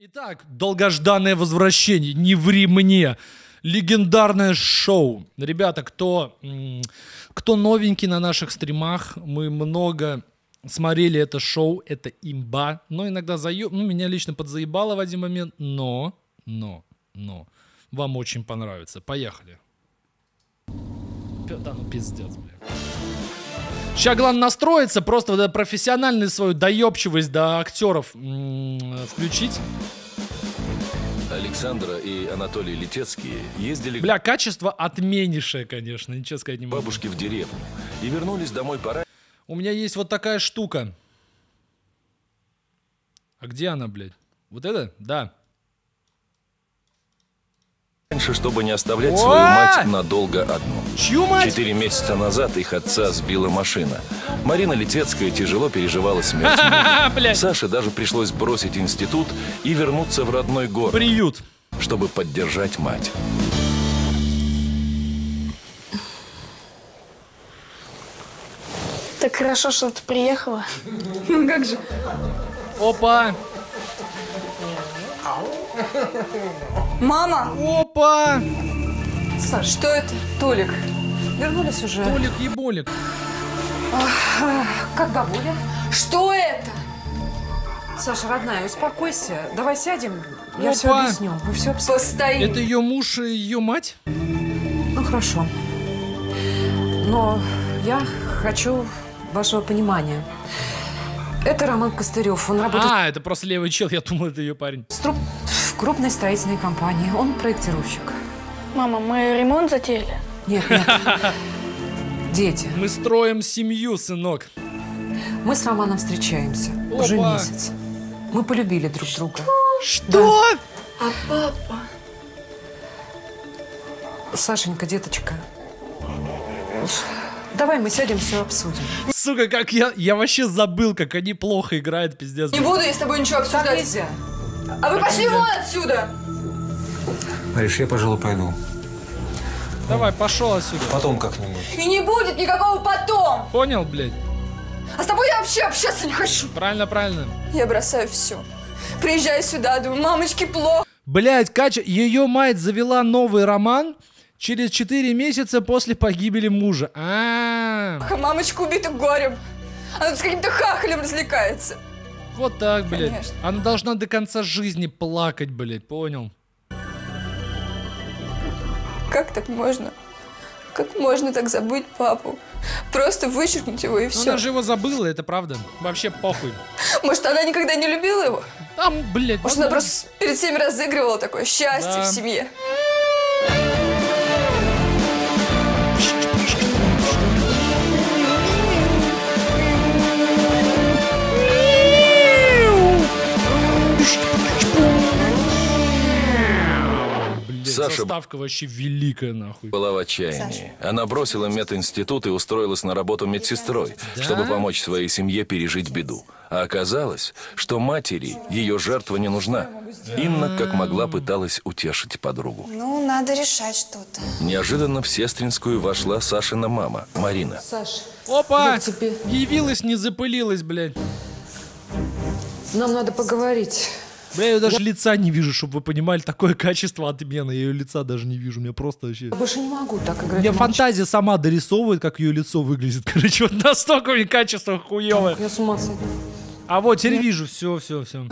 Итак, долгожданное возвращение, не ври мне. Легендарное шоу. Ребята, кто, кто новенький на наших стримах, мы много смотрели это шоу, это имба. Но иногда заеб... ну, меня лично подзаебало в один момент, но, но, но, вам очень понравится. Поехали. Да ну пиздец, бля. Сейчас главное настроиться, просто вот профессиональную свою доебчивость до актеров включить. Александра и Анатолий Летецкие ездили Бля, качество отменнейшее, конечно, ничего сказать не могу. бабушке в деревню и вернулись домой пора У меня есть вот такая штука. А где она, блядь? Вот это? Да. Раньше, чтобы не оставлять свою мать надолго одну. Чью мать? Четыре месяца назад их отца сбила машина. Марина Летецкая тяжело переживала смерть. Саше даже пришлось бросить институт и вернуться в родной город, Приют. чтобы поддержать мать. Так хорошо, что ты приехала. Ну как же? Опа. Мама! Опа. Саш, что это? Толик. Вернулись уже. Толик еболик. Как бабуля? Что это? Саша, родная, успокойся. Давай сядем. Я все Опа. объясню. Мы все обсудим. Это ее муж и ее мать? Ну, хорошо. Но я хочу вашего понимания. Это Роман Костырев. Он работает А, это просто левый чел, я думал, это ее парень. в крупной строительной компании. Он проектировщик. Мама, мы ремонт затеяли? Нет, нет. Дети. Мы строим семью, сынок. Мы с Романом встречаемся. Уже Опа. месяц. Мы полюбили друг друга. Что? А папа? Сашенька, деточка, давай мы сядем, все обсудим. Сука, как я, я вообще забыл, как они плохо играют, пиздец. Не буду я с тобой ничего Так обсуждать. нельзя. А вы пошли вон отсюда! Мариш, я, пожалуй, пойду. Давай, пошел отсюда. Потом как-нибудь. И не будет никакого потом! Понял, блядь? А с тобой я вообще общаться не хочу. Правильно, правильно. Я бросаю все. Приезжаю сюда, думаю, мамочке плохо. Блять, Катя, ее мать завела новый роман через 4 месяца после погибели мужа. А, А Мамочка убита горем. Она с каким-то хахалем развлекается. Вот так, блядь. Конечно. Она должна до конца жизни плакать, блядь, понял? Как так можно? Как можно так забыть папу? Просто вычеркнуть его и Ну, все. она же его забыла, это правда. Вообще похуй. Может, она никогда не любила его? Там, блядь, Может, она просто перед всеми разыгрывала такое счастье Да. в семье? Саша- заставка вообще великая, нахуй. Была в отчаянии. Она бросила мединститут и устроилась на работу медсестрой, чтобы помочь своей семье пережить беду. А оказалось, что матери ее жертва не нужна. Инна как могла пыталась утешить подругу. Ну, надо решать что-то. Неожиданно в сестринскую вошла Сашина мама, Марина. Саш, Опа! Я тебе- Явилась, не запылилась, блядь. нам надо поговорить. Бля, я даже лица не вижу, чтобы вы понимали, такое качество отмена. Я ее лица даже не вижу, мне просто вообще... Я больше не могу так играть. меня в фантазия сама дорисовывает, как ее лицо выглядит. Короче, вот настолько меня качество хуевое. Я с ума сойду. А вот теперь вижу, все, все, все.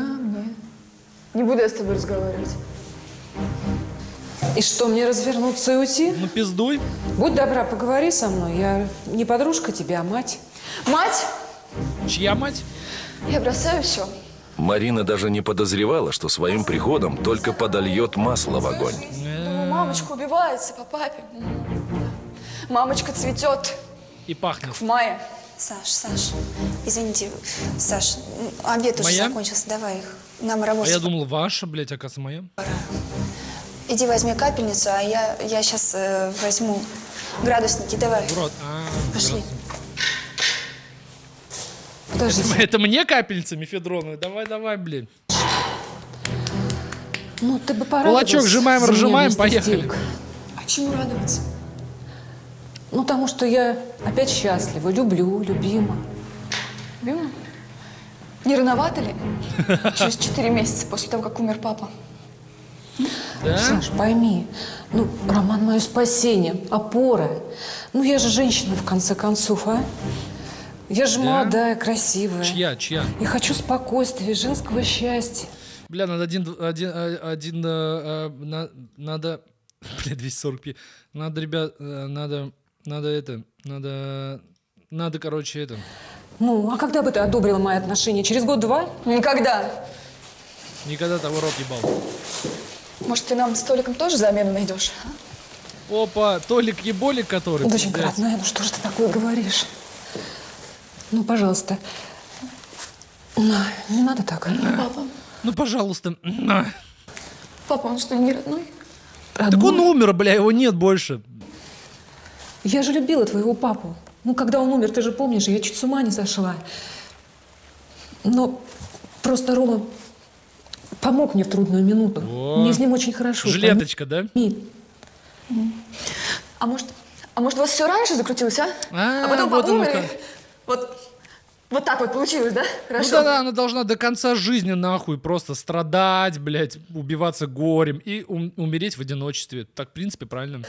Не буду я с тобой разговаривать. И что, мне развернуться и уйти? Ну пиздуй. Будь добра, поговори со мной. Я не подружка тебе, а мать. Мать, Чья мать? я бросаю все. Марина даже не подозревала, что своим приходом только подольет масло в огонь. Мамочка убивается по папе. Мамочка цветет И пахнет. в мае. Саш, Саш, извините, Саш, обед уже Моя? закончился, давай их. Нам А работать я думал, ваша, блядь, оказывается, моя. пора. Иди возьми капельницу, а я, я сейчас возьму градусники, давай. Рот. А, Пошли. Подожди. Это мне капельница мефедроновая? Давай, давай, блин. Ну, ты бы порадовался. Кулачок сжимаем, разжимаем, поехали. А чему радоваться? Ну, потому что я опять счастлива, люблю, любима. Любима? Не рановато ли? Через четыре месяца после того, как умер папа. Да? Саш, пойми, ну, Роман мое спасение, опора. Ну, я же женщина, в конце концов, а? Я же Да? молодая, красивая. Чья, чья? Я хочу спокойствия, женского счастья. Бля, надо один, один, э, один, э, э, на- надо, бля, 240 пи. Надо, ребят, э, надо, надо это, надо, надо, короче, это. Ну, а когда бы ты одобрила мои отношения? Через год-два? Никогда. Никогда того рот ебал. Может, ты нам с Толиком тоже замену найдешь? а? Опа, Толик еболик который. Доченька родная, ну что же ты такое говоришь? Ну, пожалуйста. На, не надо так. Папа. Ну, пожалуйста. На. Папа, он что, не родной? Так он умер, бля, его нет больше. Я же любила твоего папу. Ну, когда он умер, ты же помнишь, я чуть с ума не сошла. Но просто Рома помог мне в трудную минуту. О. Мне с ним очень хорошо. Жилеточка, да? А может, а может у вас все раньше закрутилось, а? А, потом вот папа Вот, вот так вот получилось, да? Ну Хорошо. да, да, она должна до конца жизни нахуй просто страдать, блядь, убиваться горем и ум- умереть в одиночестве. Так, в принципе, правильно.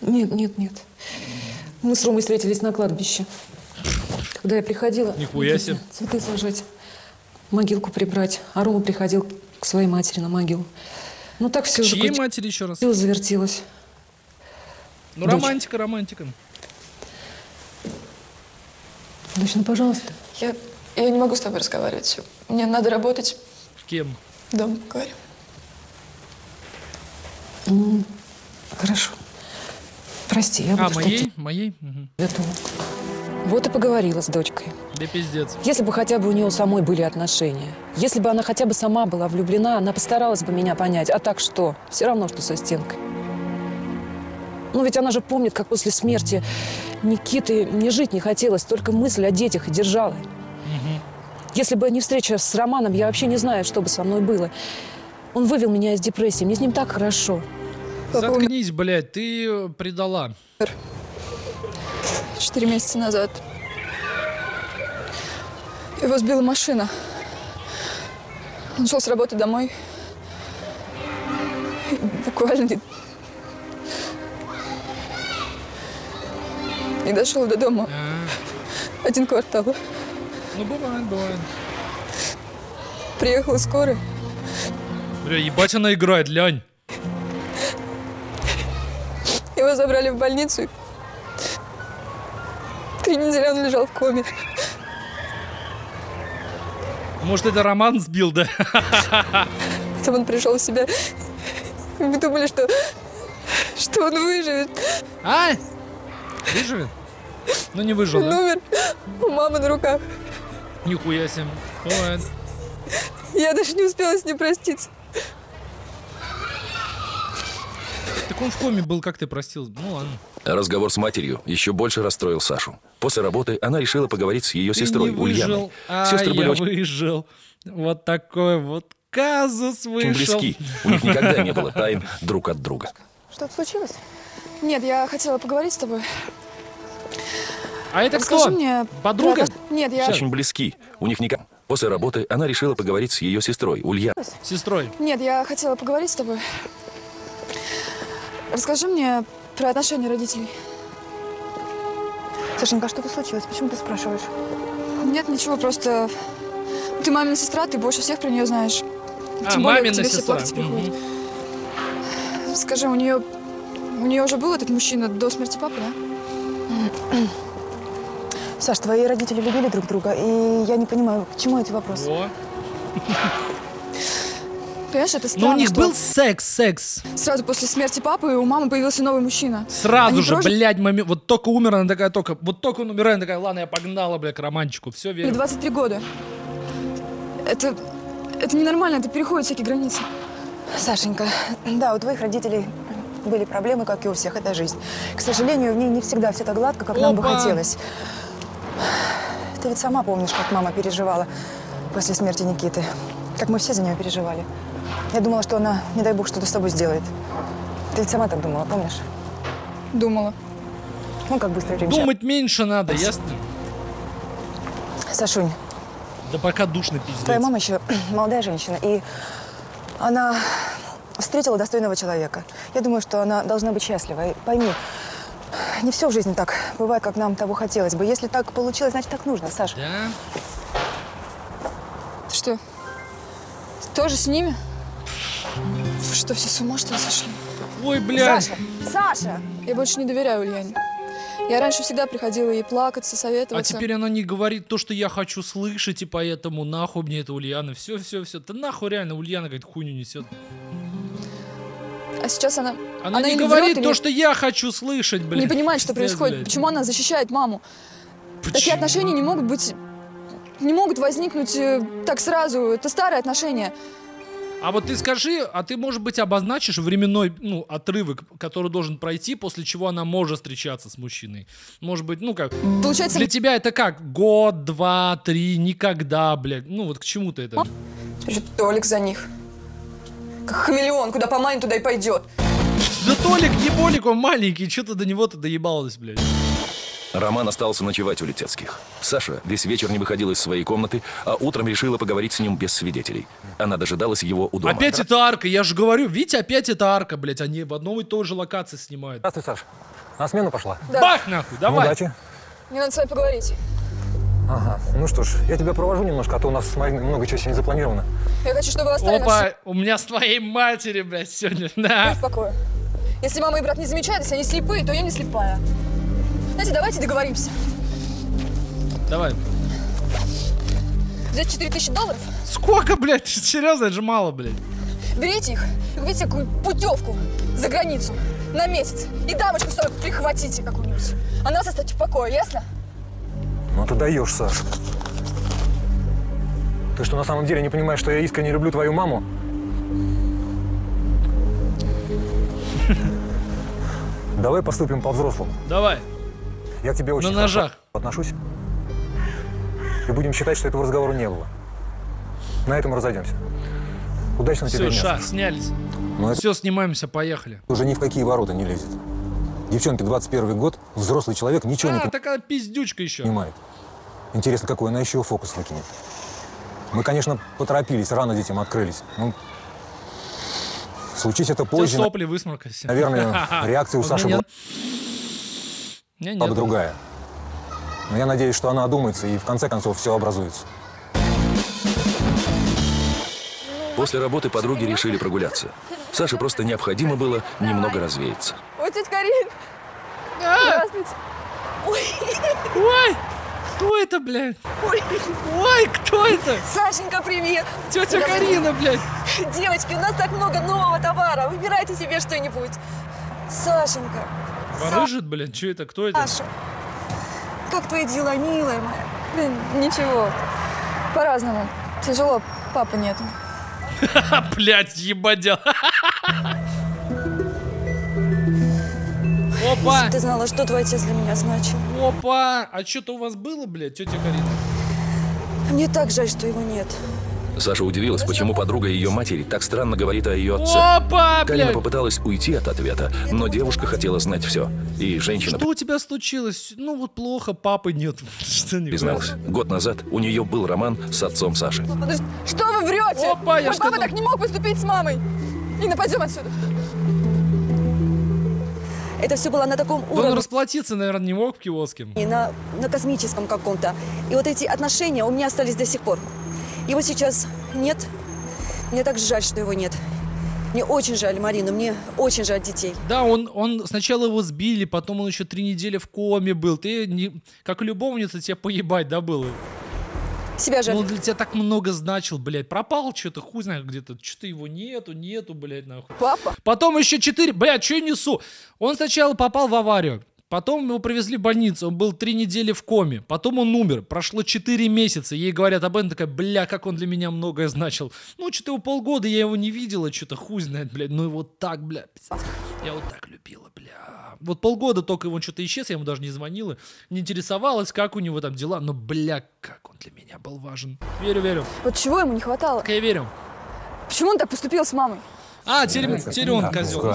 Нет, нет, нет. Мы с Ромой встретились на кладбище. Когда я приходила... Нихуя себе. Цветы сажать, могилку прибрать. А Рома приходил к своей матери на могилу. Ну так все Чьей матери еще раз? завертелось. Ну, Дочь. романтика, романтика. Дочь, ну пожалуйста. Я, я не могу с тобой разговаривать. Мне надо работать. Кем? Дома говорю. Хорошо. Прости, я буду А, ждать моей? Моей? Мгм. тебя дома. Вот и поговорила с дочкой. Да пиздец. Если бы хотя бы у нее самой были отношения, если бы она хотя бы сама была влюблена, она постаралась бы меня понять. А так что? Все равно, что со стенкой. Ну ведь она же помнит, как после смерти Никиты мне жить не хотелось, только мысль о детях и держала. Если бы не встреча с Романом, я вообще не знаю, что бы со мной было. Он вывел меня из депрессии, мне с ним так хорошо. Заткнись, блядь, ты предала. Четыре месяца назад. Его сбила машина. Он шел с работы домой. И буквально не... дошел до дома. А, Один квартал. ну, бывает, бывает. Приехала скорая. Бля, ебать она играет, лянь. Его забрали в больницу. Три недели он лежал в коме. Может, это Роман сбил, да? Потом он пришел в себя. Мы думали, что, что он выживет. А? Выживет? Ну, не выжил, Он да? умер у мамы на руках. Нихуя себе. Бывает. Я даже не успела с ним проститься. Так он в коме был, как ты простил? Ну, ладно. Разговор с матерью еще больше расстроил Сашу. После работы она решила поговорить с ее Ты сестрой не Ульяной. выжил, а Сестры были я очень выжил. Вот такой вот казус вышел. близки. У них никогда не было тайн друг от друга. Что-то случилось? Нет, я хотела поговорить с тобой. А это Расскажи кто? мне... Подруга? про- Нет, я... Очень близки. У них никак. После работы она решила поговорить с ее сестрой Ульяной. Сестрой. Нет, я хотела поговорить с тобой. Расскажи мне про отношения родителей. Сашенька, а что-то случилось? Почему ты спрашиваешь? Нет, ничего, просто... Ты мамина сестра, ты больше всех про нее знаешь. А, Тем более, мамина тебе все сестра. плакать приходят. Мгм. Скажи, у нее... У нее уже был этот мужчина до смерти папы, да? Саш, твои родители любили друг друга, и я не понимаю, к чему эти вопросы? Во. Понимаешь, это Ну, странно, у них что был секс, секс. сразу после смерти папы у мамы появился новый мужчина. Сразу Они же, прожили- блядь, момент. Вот только умер, она такая, только, вот только он умирает, она такая, ладно, я погнала, блядь, к романчику. Все, верю. 23 года. Это... Это ненормально, это переходит всякие границы. Сашенька, да, у твоих родителей были проблемы, как и у всех, это жизнь. К сожалению, в ней не всегда все так гладко, как нам бы Опа! хотелось. Ты ведь сама помнишь, как мама переживала после смерти Никиты. Как мы все за нее переживали. Я думала, что она, не дай бог, что-то с тобой сделает. Ты ведь сама так думала, помнишь? Думала. Ну, как быстро перемещалась. Думать меньше надо, ясно? Сашунь, Да пока душный пиздец. Твоя мама еще молодая женщина, и она встретила достойного человека. Я думаю, что она должна быть счастлива. И пойми, не все в жизни так бывает, как нам того хотелось бы. Если так получилось, значит, так нужно, Саша. Да? Ты что, тоже с ними? Вы что, все с ума, что ли, сошли? Ой, блядь. Саша! Саша! Я больше не доверяю Ульяне. Я раньше всегда приходила ей плакаться, А советоваться. теперь она не говорит то, что я хочу слышать, и поэтому нахуй мне это Ульяна. Все, все, все. Да нахуй реально Ульяна говорит, хуйню несет. А сейчас она... Она, не или говорит врет, то, или что я хочу слышать, блядь. Не понимает, что происходит. блядь. Почему она защищает маму? Такие Почему? отношения не могут быть... Не могут возникнуть э, так сразу. Это старые отношения. А вот ты скажи, а ты, может быть, обозначишь временной ну, отрывок, который должен пройти, после чего она может встречаться с мужчиной? Может быть, ну как, Получается, для тебя это как? Год, два, три, никогда, блядь. Ну вот к чему-то это. теперь Толик за них. Как хамелеон, куда поманит, туда и пойдет. Да Толик, не болик, он маленький, что ты до него-то доебалась, блядь? Роман остался ночевать у Летецких. Саша весь вечер не выходила из своей комнаты, а утром решила поговорить с ним без свидетелей. Она дожидалась его у дома. Опять это арка, я же говорю, видите, опять это арка, блядь, они в одной и той же локации снимают. Здравствуй, Саш. На смену пошла? Да. Бах нахуй, давай. Удачи. Мне надо с вами поговорить. Ага. Ну что ж, я тебя провожу немножко, а то у нас с Мариной много чего сегодня запланировано. Я хочу, чтобы вы оставили нас Опа, у меня с твоей матери, блядь, сегодня, да. в покое. Если мама и брат не замечают, если они слепые, то я не слепая. Знаете, давайте договоримся. Давай. Взять 4000 долларов, Сколько, блядь, серьезно, это же мало, блядь. берите их и купите какую путевку за границу на месяц. И дамочку свою прихватите какую-нибудь. А нас оставьте в покое, ясно? Ну ты даешь, Саш. Ты что, на самом деле не понимаешь, что я искренне люблю твою маму? Давай поступим по-взрослому. Давай. Я к тебе очень На ножах. отношусь. И будем считать, что этого разговора не было. На этом разойдемся. Удачно тебе Все, ша, снялись. Но это Все, снимаемся, поехали. уже ни в какие ворота не лезет. Девчонки, 21 год, взрослый человек ничего не А, такая пиздючка еще. понимает. Интересно, какой она еще фокус выкинет. Мы, конечно, поторопились, рано детям открылись. Ну, случись это Все позже, сопли высморкайся. наверное, реакция у Вот Саши меня- была Не, бы нет. другая. Но я надеюсь, что она одумается и в конце концов все образуется. После работы подруги решили прогуляться. Саше просто необходимо было немного развеяться. Ой, тетя Карин! А, Здравствуйте! ой, кто это, блядь? Ой, кто это? Сашенька, привет! Тетя Карина, блядь. Девочки, у нас так много нового товара. Выбирайте себе что-нибудь. Сашенька, Барыжит, блядь, что это, кто это? Саша, как твои дела, милая моя? Да ничего, по-разному. Тяжело, папы нету. Блядь, ебадя. Опа, Ты знала, что твой отец для меня значил. опа. А что-то у вас было, блядь, тетя Карина? Мне так жаль, что его нет. Саша удивилась, почему подруга ее матери так странно говорит о ее отце. Опа, Карина блядь. попыталась уйти от ответа, но девушка хотела знать все. И женщина Что у тебя случилось? Ну вот плохо, папы нет. Что не призналась. Год назад у нее был роман с отцом Саши. Подожди, что вы врете? Опа, я Мой папа сказал. так не мог поступить с мамой. Инна, пойдем отсюда. Это все было на таком Да он уровне, расплатиться, наверное, не мог в киоске. на, на космическом каком-то. И вот эти отношения у меня остались до сих пор. Его сейчас нет. Мне так жаль, что его нет. Мне очень жаль Марину, мне очень жаль детей. Да, он, он сначала его сбили, потом он еще три недели в коме был. Ты не, как любовница тебе поебать, да, было? Себя жаль. Ну, он для тебя так много значил, блядь. Пропал что-то, хуй знает где-то. Что-то его нету, нету, блядь, нахуй. Папа? Потом еще четыре, блядь, что я несу? Он сначала попал в аварию. Потом его привезли в больницу, он был три недели в коме. Потом он умер. Прошло четыре месяца. Ей говорят об этом, такая, бля, как он для меня многое значил. Ну, что-то его полгода, я его не видела, что-то хуй знает, блядь. Ну, его так, бля. Я вот так любила, Вот полгода только он что-то исчез, я ему даже не звонила. Не интересовалась, как у него там дела. Но, бля, как он для меня был важен. Верю, верю. Вот чего ему не хватало? Так я верю. Почему он так поступил с мамой? А, теперь, теперь он козел.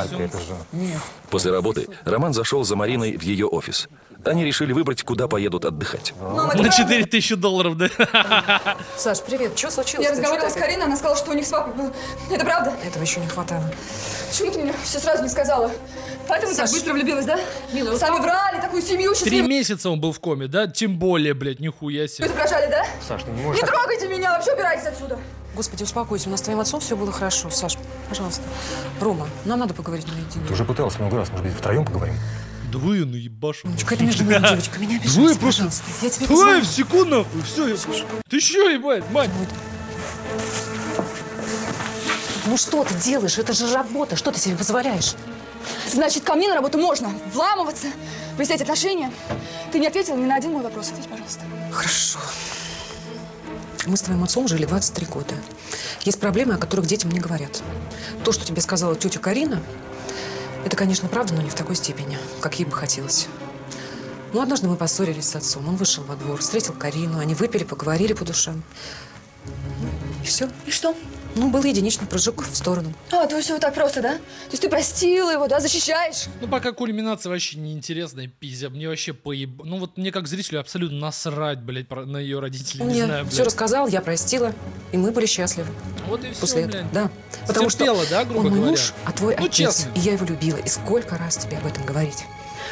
После работы Роман зашел за Мариной в ее офис. Они решили выбрать, куда поедут отдыхать. Мама, это На? 4000 долларов, да? Саш, привет. Что случилось? Я разговаривала с Кариной, она сказала, что у них с папой было. Это правда? Этого еще не хватало. Почему ты мне все сразу не сказала? Поэтому так Саш. быстро влюбилась, да? Милая, Сами врали, такую семью Три счастливую месяца он был в коме, да? Тем более, блядь, нихуя себе. изображали, да? Саш, ты не Не можешь... так- трогайте меня, вообще убирайтесь отсюда. Господи, успокойся. У нас с твоим отцом все было хорошо. Саш, пожалуйста. Рома, нам надо поговорить наедине. Ты уже пыталась много раз, может быть, втроем поговорим? Двое наебашу. Какая-то между нами девочка. Меня обижаешь, Двое просто... Я тебе Двое в секунду, нахуй, все, я... Ты чё, ебать, мать? Ну что ты делаешь? Это же работа. Что ты себе позволяешь? Значит, ко мне на работу можно вламываться, выяснять отношения. Ты не ответил ни на один мой вопрос. Ответь, пожалуйста. Хорошо. Мы с твоим отцом жили 23 года. Есть проблемы, о которых детям не говорят. То, что тебе сказала тетя Карина, это, конечно, правда, но не в такой степени, как ей бы хотелось. Ну, однажды мы поссорились с отцом. Он вышел во двор, встретил Карину. Они выпили, поговорили по душам. Ну, И все. И что? Ну, был единичный прыжок в сторону. А, то есть все вот так просто, да? То есть ты простила его, да, защищаешь? Ну, пока кульминация вообще неинтересная, пиздя. Мне вообще поеб... Ну, вот мне как зрителю абсолютно насрать, блядь, про- на ее родителей. Он Не мне знаю, все блядь. рассказал, я простила, и мы были счастливы Вот и все, после этого. блядь. Да. Потому что Стерпела, да, грубо он мой говоря? муж, а твой Ну, отец. честно. И я его любила. И сколько раз тебе об этом говорить?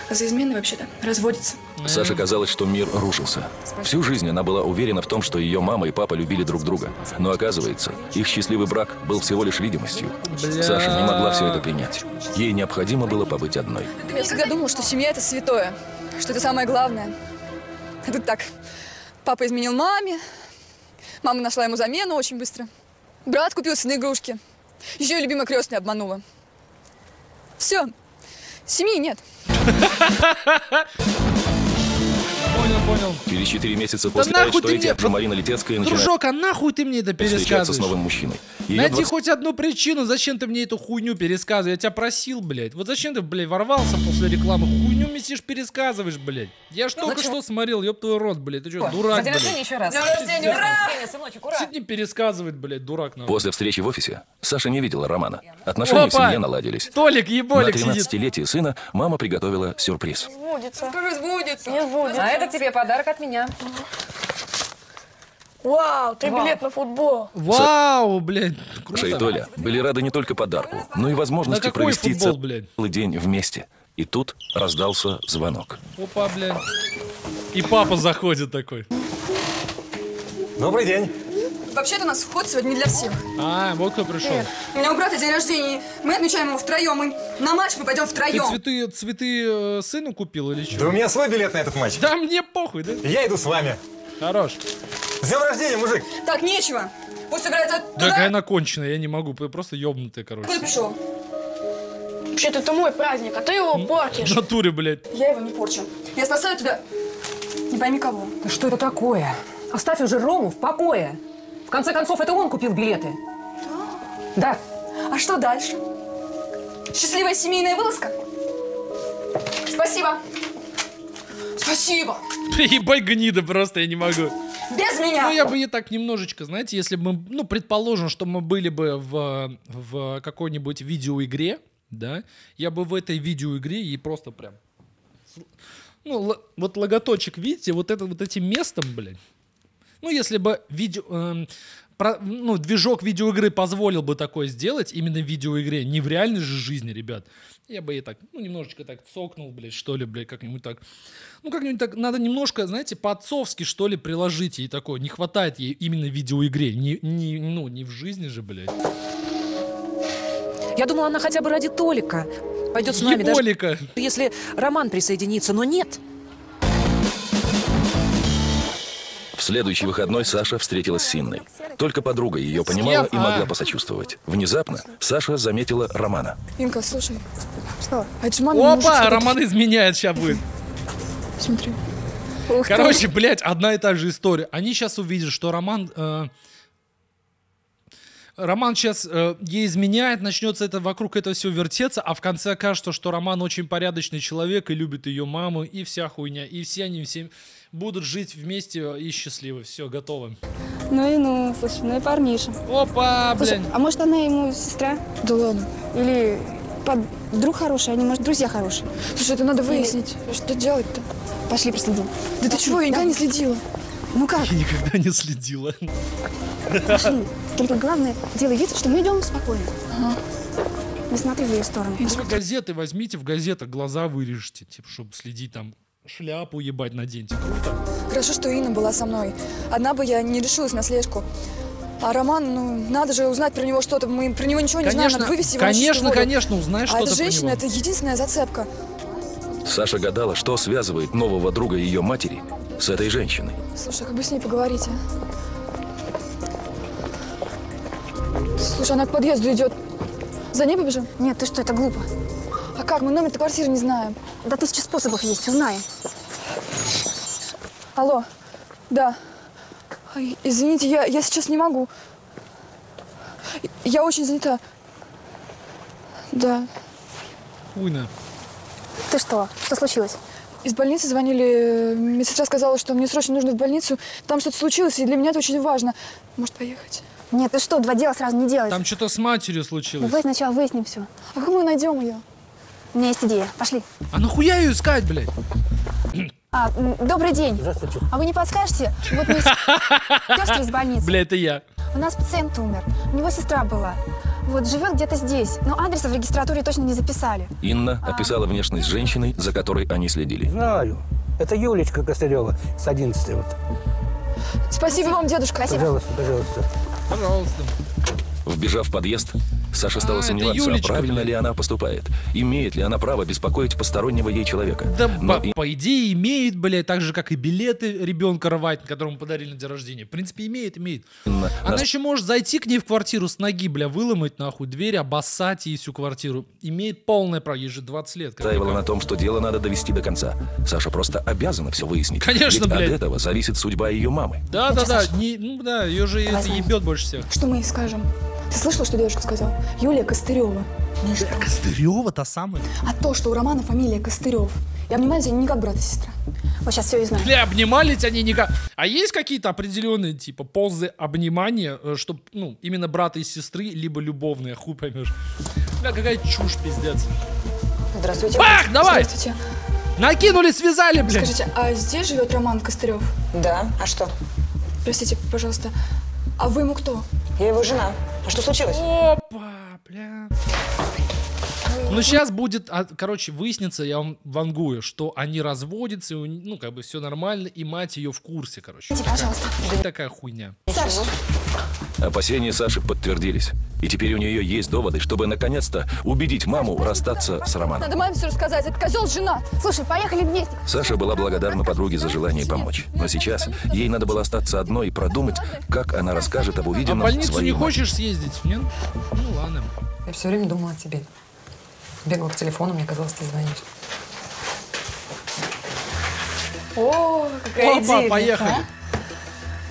А за измены вообще-то разводится. Саше казалось, что мир рушился. Всю жизнь она была уверена в том, что ее мама и папа любили друг друга. Но оказывается, их счастливый брак был всего лишь видимостью. Бля. Саша не могла все это принять. Ей необходимо было побыть одной. Я всегда думала, что семья это святое, что это самое главное. А тут так. Папа изменил маме, мама нашла ему замену очень быстро. Брат купил сыны игрушки. Еще и любимая крестная обманула. Все. Семьи нет. Понял, понял. Через четыре месяца после нахуй что ты эти мне- Марина Литецкая начинает Дружок, а нахуй ты мне это встречаться с пересказываешь? новым мужчиной. Ее Найди 20 хоть одну причину, зачем ты мне эту хуйню пересказываешь? Я тебя просил, блядь. Вот зачем ты, блядь, ворвался после рекламы? Хуйню месишь, пересказываешь, блядь. Я ж только что смотрел, ёб твой рот, блядь. Ты что, дурак, блядь? еще раз. Днем рождения, ура! сыночек, ура! Сидни пересказывает, блядь, дурак нахуй. После встречи в офисе Саша не видела Романа. Отношения в Опа! семье наладились. Толик, На еболик сидит. 13-летие сына мама приготовила сюрприз. Скоро сбудется. А это тебе подарок от меня. Вау, ты билет на футбол. Вау, блядь, Саша и круто. Толя были рады не только подарку, но и возможности На провести футбол, блядь? целый день вместе. И тут раздался звонок. Опа, блядь. И папа заходит такой. Добрый день. Вообще-то у нас вход сегодня не для всех. А, вот кто пришел. У меня у брата день рождения. Мы отмечаем его втроем. И на матч мы пойдем Ты втроем. цветы, цветы э, сыну купил или Да что? у меня свой билет на этот матч. Да мне похуй, да? Я иду с вами. Хорош. С днем рождения, мужик! Так, нечего. Пусть играет Да какая конченая, я не могу, ты просто ёбнутая, короче. куда пришел. Вообще-то это мой праздник, а ты его В портишь. натуре, блядь. Я его не порчу. Я спасаю тебя. Не пойми кого. Да что это такое? Оставь уже Рому в покое. В конце концов, это он купил билеты. Да. А что дальше? Счастливая семейная вылазка? Спасибо. Спасибо. Ебать гнида просто, я не могу. Без меня. Ну, я бы ей так немножечко, знаете, если бы мы, ну, предположим, что мы были бы в, в какой-нибудь видеоигре, да, я бы в этой видеоигре ей просто прям... Ну, вот логоточек, видите, вот это вот этим местом, блядь. Ну, если бы видео... эм, про- ну, движок видеоигры позволил бы такое сделать именно в видеоигре, не в реальной же жизни, ребят. Я бы ей так, ну, немножечко так цокнул, блядь, что ли, блядь, как-нибудь так. Ну, как-нибудь так, надо немножко, знаете, по-отцовски, что ли, приложить ей такое. Не хватает ей именно в видеоигре. Не, не, ну, не в жизни же, блядь. Я думала, она хотя бы ради Толика пойдет с нами, даже Еболика. если Роман присоединится, но нет. В следующий выходной Саша встретилась с Инной. Только подруга ее понимала и могла посочувствовать. Внезапно Саша заметила Романа. Инка, слушай. Что? А мужа, Опа, Роман изменяет сейчас будет. Смотри. Ух ты. Короче, блядь, одна и та же история. Они сейчас увидят, что Роман... э, Роман сейчас ей изменяет, начнется это вокруг этого все вертеться, а в конце окажется, что Роман очень порядочный человек и любит ее маму, и вся хуйня. И все они все будут жить вместе и счастливы. Все, готовы. Ну и ну, слушай, ну и парниша. Опа, Слушай, блядь. а может она ему сестра? Да ладно. Или подруг хороший, они, может, друзья хорошие. Слушай, это надо выяснить. Что делать-то? Пошли проследим. Да ты чего, я никогда не следила. Ну как? Я никогда не следила. Пошли. Только главное, делай вид, что мы идем спокойно. Не смотри в ее сторону. Ну, вы газеты возьмите, в газетах глаза вырежете, типа, чтобы следить там, шляпу ебать наденьте. Круто. Хорошо, что Инна была со мной. Одна бы я не решилась на слежку. А Роман, ну, надо же узнать про него что-то. Мы про него ничего не знаем, Конечно, надо вывести его конечно, конечно, узнаешь А что-то эта про женщина, это единственная зацепка. Саша гадала, что связывает нового друга ее матери с этой женщиной. Слушай, как бы с ней поговорить, а? Слушай, она к подъезду идет. За ней побежим? Нет, ты что, это глупо. А как? Мы номер-то квартиры не знаем. Да тысяча способов есть, узнаем. Алло. Да. Ай, Извините, я, я сейчас не могу. Я очень занята. Да. Хуйно. Ты что? Что случилось? Из больницы звонили. Медсестра сказала, что мне срочно нужно в больницу. Там что-то случилось, и для меня это очень важно. Может, поехать? Нет, ты что, два дела сразу не делай. Там что-то с матерью случилось. Давай сначала выясним все. А как мы найдем ее? У меня есть идея. Пошли. А нахуя ее искать, блядь? А, добрый день. Здравствуйте. А вы не подскажете? Вот мы сестры из больницы. Бля, это я. У нас пациент умер. У него сестра была. Вот, живет где-то здесь. Но адреса в регистратуре точно не записали. Инна описала внешность женщины, за которой они следили. Знаю. Это Юлечка Костылева с 11 вот. Спасибо вам, дедушка. Пожалуйста, пожалуйста. Пожалуйста. Вбежав в подъезд, Саша А, стала это сомневаться, Юлечка, правильно блин. ли она поступает. Имеет ли она право беспокоить постороннего ей человека. Да, Но по, и- по идее, имеет, блядь, так же, как и билеты ребенка рвать, которому подарили на день рождения. В принципе, имеет, имеет. Инна Она еще может зайти к ней в квартиру с ноги, бля, выломать нахуй дверь, обоссать ей всю квартиру. Имеет полное право, ей же 20 лет. настаивала на том, что дело надо довести до конца. Саша просто обязана все выяснить. Конечно, Ведь блядь. от этого зависит судьба ее мамы. Да, да, да, не, ну да, ее же это ебет больше всех. Что мы ей скажем? Ты слышала, что дедушка сказал? Юлия Костырева. Костырева та самая. А то, что у Романа фамилия Костырев. И обнимались они не как брат и сестра. Вот сейчас все и знаем. Бля, обнимались они никак. А есть какие-то определенные, типа, позы обнимания, чтобы, ну, именно брата и сестры, либо любовные, хуй поймешь. Бля, какая чушь, пиздец. Здравствуйте. Бах, давай! Здравствуйте. Накинули, связали, блядь. Скажите, а здесь живет Роман Костырев? Да, а что? Простите, пожалуйста. А вы ему кто? Я его жена. А что случилось? Опа, бля. Ну, сейчас будет, а, короче, выяснится, я вам вангую, что они разводятся, и у ну, как бы все нормально, и мать ее в курсе, короче. Пожалуйста. Такая, такая хуйня. Саша, Опасения Саши подтвердились. И теперь у нее есть доводы, чтобы наконец-то убедить маму расстаться с Романом. Надо маме все рассказать. Это козел женат. слушай, поехали вместе. Саша была благодарна подруге за желание помочь. Но сейчас ей надо было остаться одной и продумать, как она расскажет об А в увиденном больницу своей не хочешь съездить? Нет? Ну, ладно. Я все время думала о тебе. Бегала к телефону, мне казалось, ты звонишь. О, какая Опа, поехали.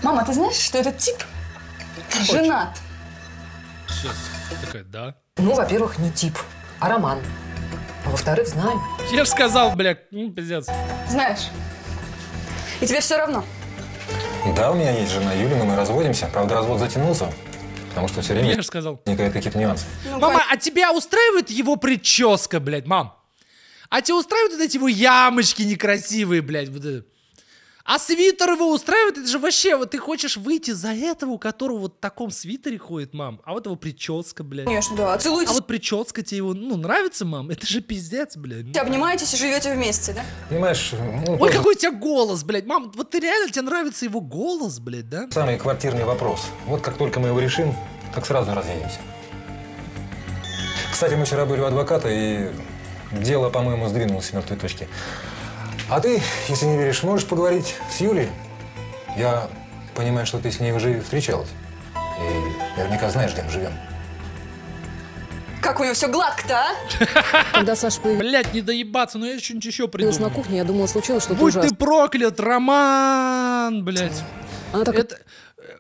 Мама, ты знаешь, что этот тип женат? Сейчас. Такая, да. Ну, во-первых, не тип, а роман. А во-вторых, знаю. Я же сказал, бля, ну, пиздец. Знаешь. И тебе все равно. Да, у меня есть жена Юля, но мы разводимся. Правда, развод затянулся, потому что все время Я же сказал. возникают какие-то нюансы. Мама, а тебя устраивает его прическа, блядь, мам? А тебя устраивают вот эти его ямочки некрасивые, блядь, вот это? А свитер его устраивает? Это же вообще, вот ты хочешь выйти за этого, у которого вот в таком свитере ходит, мам? А вот его прическа, блядь. Конечно, да. А Целуйтесь, вот прическа тебе его, ну, нравится, мам? Это же пиздец, блядь. обнимаетесь и живете вместе, да? Понимаешь, ну, Ой, тоже какой у тебя голос, блядь. Мам, вот ты реально, тебе нравится его голос, блядь, да? самый квартирный вопрос. Вот как только мы его решим, так сразу разъедемся. Кстати, мы вчера были у адвоката, и дело, по-моему, сдвинулось с мертвой точки. А ты, если не веришь, можешь поговорить с Юлей? Я понимаю, что ты с ней уже встречалась. И наверняка знаешь, где мы живем. Как у него все гладко-то, а? Когда Саша появилась Блядь, не доебаться, но я что-нибудь еще на придумаю. кухне, я думала, случилось что-то Будь ты ужасное. проклят, Роман, блядь. Она так Это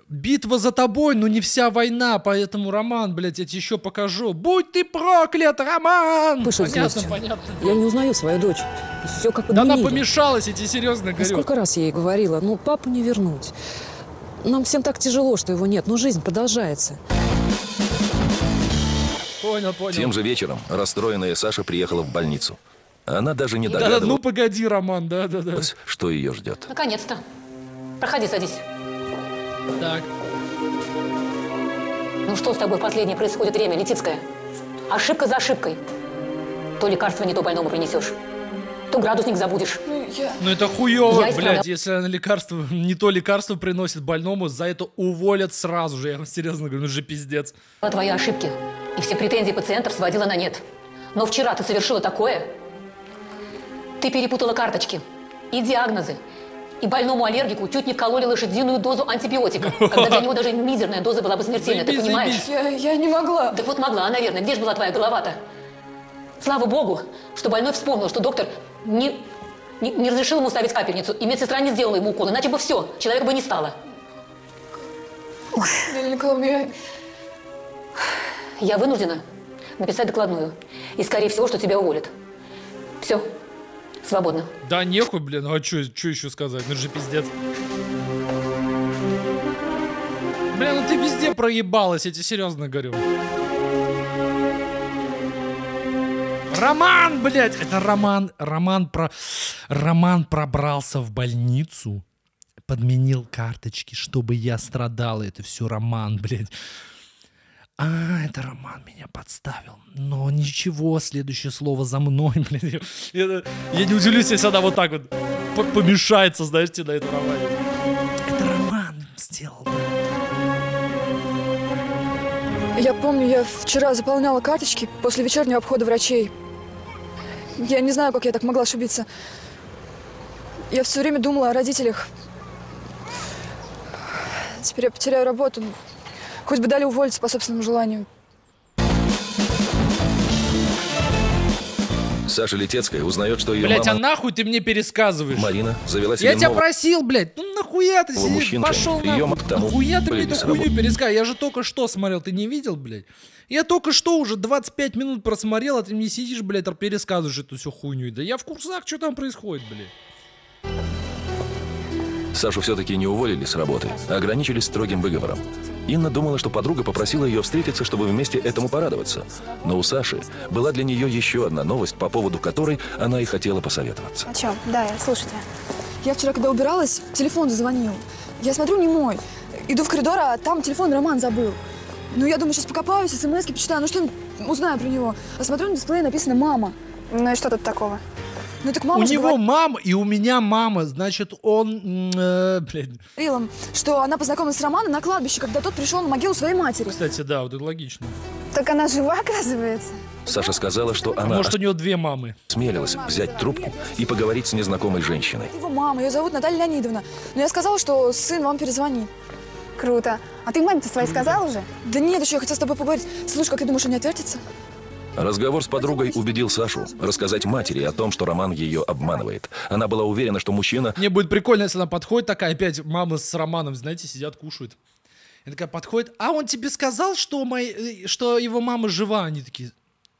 битва за тобой, но не вся война, поэтому, Роман, блядь, я тебе еще покажу. Будь ты проклят, Роман! Пышет понятно, злостью. понятно. Я не узнаю свою дочь. Все как Да она подменили. помешалась, я тебе серьезно Я говорю. сколько раз я ей говорила, ну, папу не вернуть. Нам всем так тяжело, что его нет, но жизнь продолжается. Понял, понял. Тем же вечером расстроенная Саша приехала в больницу. Она даже не Да, да, ну догадывалась, погоди, Роман, да, да, да. что ее ждет. Наконец-то. Проходи, садись. Так. Ну что с тобой в последнее происходит время, Летицкая? Ошибка за ошибкой. То лекарство не то больному принесешь, то градусник забудешь. Ну, я... Ну это хуево, Я блядь, если она лекарство, не то лекарство приносит больному, за это уволят сразу же. Я вам серьезно говорю, ну же пиздец. Твои ошибки, и все претензии пациентов сводила на нет. Но вчера ты совершила такое. Ты перепутала карточки и диагнозы. И больному аллергику чуть не вкололи лошадиную дозу антибиотиков, когда для него даже мизерная доза была бы смертельной, ты понимаешь? Я, я не могла. Так вот могла, наверное. Где же была твоя голова-то? Слава богу, что больной вспомнил, что доктор не, не, не разрешил ему ставить капельницу, и медсестра не сделала ему укол, иначе бы все, человека бы не стало. Лилия Николаевна, я... Я вынуждена написать докладную. И, скорее всего, что тебя уволят. Все, свободно. Да нехуй, блин, а что еще сказать? Ну же пиздец. Бля, ну ты везде проебалась, я тебе серьезно говорю. Роман, блядь! Это Роман, Роман про... Роман пробрался в больницу, подменил карточки, чтобы я страдал. Это все Роман, блядь. А, это Роман меня подставил. Но ничего, следующее слово за мной, блин. Я, я не удивлюсь, если она вот так вот по- помешается, знаете, на этом романе. Это Роман сделал. да. Я помню, я вчера заполняла карточки после вечернего обхода врачей. Я не знаю, как я так могла ошибиться. Я все время думала о родителях. Теперь я потеряю работу. Хоть бы дали уволиться по собственному желанию. Саша Летецкая узнает, что ее Блять, а мама нахуй ты мне пересказываешь? Марина завела себе Я тебя нового просил, блядь, ну нахуя ты сидишь, пошел нахуй. к тому Нахуя ты мне эту хуйню пересказываешь? Я же только что смотрел, ты не видел, блядь? Я только что уже 25 минут просмотрел, а ты мне сидишь, блядь, пересказываешь эту всю хуйню. Да я в курсах, что там происходит, блядь. Сашу все-таки не уволили с работы, а ограничились строгим выговором. Инна думала, что подруга попросила ее встретиться, чтобы вместе этому порадоваться. Но у Саши была для нее еще одна новость, по поводу которой она и хотела посоветоваться. О чем? Да, я слушаю тебя. Я вчера, когда убиралась, телефон зазвонил. Я смотрю, не мой. Иду в коридор, а там телефон Роман забыл. Ну, я думаю, сейчас покопаюсь, смс почитаю, ну что узнаю про него. А смотрю, на дисплее написано «мама». Ну и что тут такого? Ну так мама у него мама и у меня мама, значит, он, э, блядь. говорила, что она познакомилась с Романом на кладбище, когда тот пришел на могилу своей матери. Кстати, да, вот это логично. Так она жива, оказывается? Саша сказала, что А она может, у него две мамы. осмелилась взять трубку и поговорить с незнакомой женщиной. Его мама, ее зовут Наталья Леонидовна. Но я сказала, что сын вам перезвонит. Круто. А ты маме-то своей сказал уже? Да нет, еще я хотела с тобой поговорить. Слушай, как ты думаешь, он не отвертится? Разговор с подругой убедил Сашу рассказать матери о том, что Роман ее обманывает. Она была уверена, что мужчина Мне будет прикольно, если она подходит такая, опять мама с Романом, знаете, сидят, кушают. И такая подходит, а он тебе сказал, что, мой, э, что его мама жива? Они такие,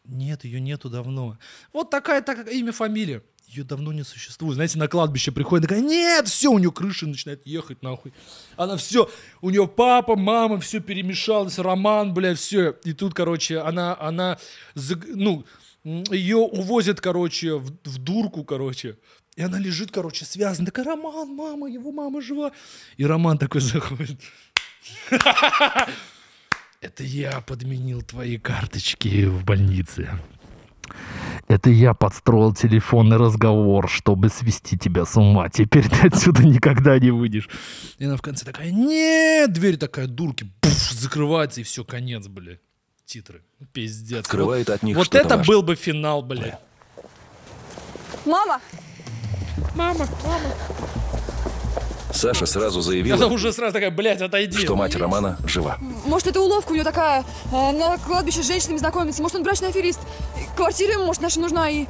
нет, ее нету давно. Вот такая так имя, фамилия. Ее давно не существует. Знаете, на кладбище приходит, такая, нет, все, у нее крыша начинает ехать нахуй. Она все, у нее папа, мама, все перемешалось, роман, бля, все. И тут, короче, она, она, ну, ее увозят, короче, в, в дурку, короче. И она лежит, короче, связана. Такая, Роман, мама, его мама жива. И Роман такой заходит. Это я подменил твои карточки в больнице. Это я подстроил телефонный разговор, чтобы свести тебя с ума. Теперь ты отсюда никогда не выйдешь. И она в конце такая, нет, дверь такая, дурки, пуф, закрывается, и все, конец, бля. Титры. Пиздец. Открывает вот, от них Вот это важное. был бы финал, бля. Мама! Мама, мама. Саша сразу Она заявила, уже сразу такая, блядь, отойди. что мать Романа жива. Может, это уловка у нее такая, э, на кладбище с женщинами знакомиться. Может, он брачный аферист. Квартира ему, может, наша нужна. И...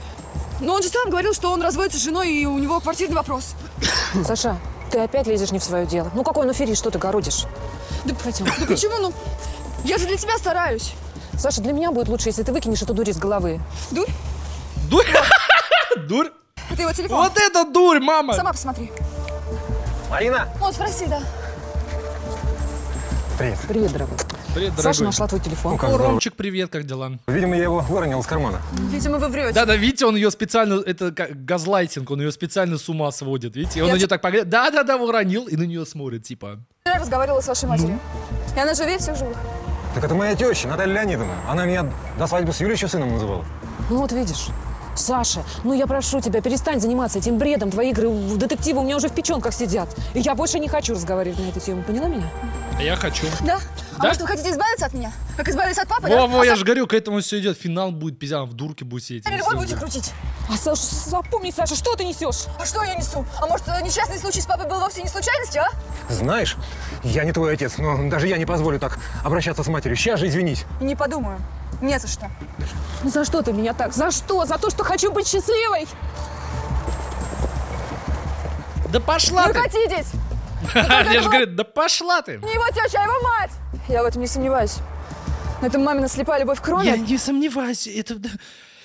Но он же сам говорил, что он разводится с женой, и у него квартирный вопрос. Саша, ты опять лезешь не в свое дело. Ну какой он аферист, что ты городишь? Да, да почему? Ну, я же для тебя стараюсь. Саша, для меня будет лучше, если ты выкинешь эту дурь из головы. Дурь? Дурь? Дурь? Это его телефон. Вот это дурь, мама! Сама посмотри. Марина! Он, спроси, да. Привет. Привет, дорогой. Привет, Саша дорогой. нашла твой телефон. Ну как О. Ромчик, привет, как дела? Видимо, я его выронил из кармана. Видимо, вы врете. Да-да, видите, он ее специально, это как газлайтинг, он ее специально с ума сводит, видите? И он Я на нее так поглядывает, да-да-да, уронил, и на нее смотрит, типа. Я разговаривала с вашей матерью. Ну? И она живее всех живых. Так это моя теща, Наталья Леонидовна. Она меня до свадьбы с Юлей еще сыном называла. Ну вот видишь. Саша, ну я прошу тебя, перестань заниматься этим бредом. Твои игры в детективы у меня уже в печенках сидят. И я больше не хочу разговаривать на эту тему. Поняла меня? А я хочу. Да? А Да? может, вы хотите избавиться от меня? Как избавились от папы, да? Во-во, я же говорю, к этому все идет. Финал будет, пизда, в дурке будет сидеть. А любовь будете крутить? А Саша, запомни, Саша, что ты несешь? А что я несу? А может, э, несчастный случай с папой был вовсе не случайностью, а? Знаешь, я не твой отец, но даже я не позволю так обращаться с матерью. Сейчас же извинись. Не подумаю. Не за что. Ну за что ты меня так? За что? За то, что хочу быть счастливой? Да пошла Вы ты! катитесь! Я же говорю, да пошла ты! Не его теща, а его мать! Я в этом не сомневаюсь. Но это мамина слепая любовь к Роме. Я не сомневаюсь, это,